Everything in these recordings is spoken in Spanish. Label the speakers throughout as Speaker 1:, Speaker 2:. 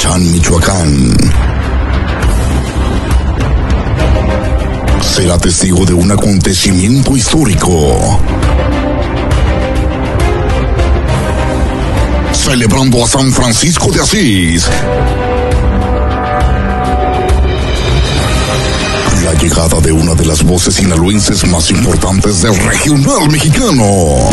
Speaker 1: Chan, Michoacán. Será testigo de un acontecimiento histórico. Celebrando a San Francisco de Asís. La llegada de una de las voces sinaloenses más importantes del regional mexicano.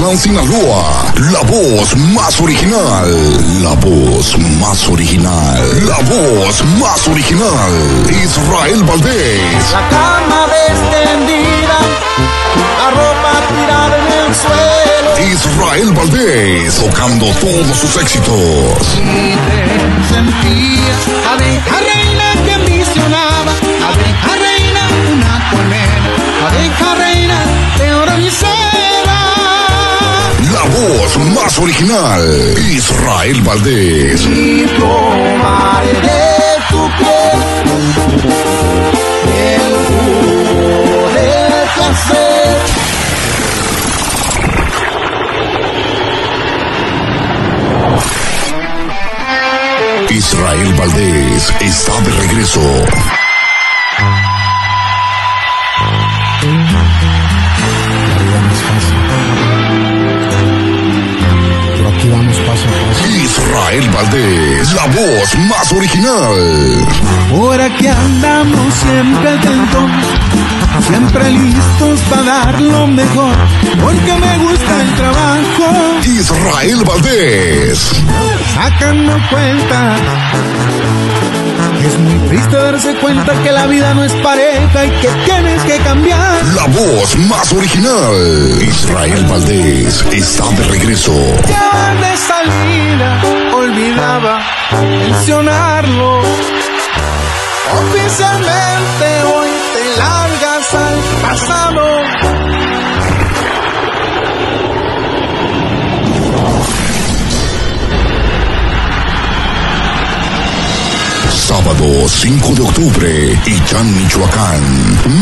Speaker 1: Mazatlán, Sinaloa, la voz más original, la voz más original, la voz más original, Israel Valdés.
Speaker 2: La cama extendida, la ropa tirada en el suelo.
Speaker 1: Israel Valdés, tocando todos sus éxitos.
Speaker 2: Y te sentías
Speaker 1: más original, Israel Valdés.
Speaker 2: Y tomaré tu piel.
Speaker 1: Israel Valdés está de regreso. Israel Valdés, la voz más original.
Speaker 2: Por aquí andamos siempre atentos, siempre listos para dar lo mejor, porque me gusta el trabajo,
Speaker 1: Israel Valdés,
Speaker 2: sacando cuenta. Es muy triste darse cuenta que la vida no es pareja y que tienes que cambiar.
Speaker 1: la voz más original. Israel Valdés está de regreso.
Speaker 2: Ya mencionarlo. Oficialmente hoy te largas al pasado.
Speaker 1: Sábado 5 de octubre, Ichán, Michoacán.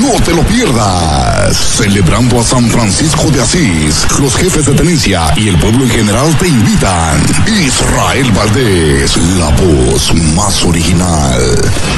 Speaker 1: No te lo pierdas. Celebrando a San Francisco de Asís, los jefes de tenencia y el pueblo en general te invitan. Israel Valdés, la voz más original.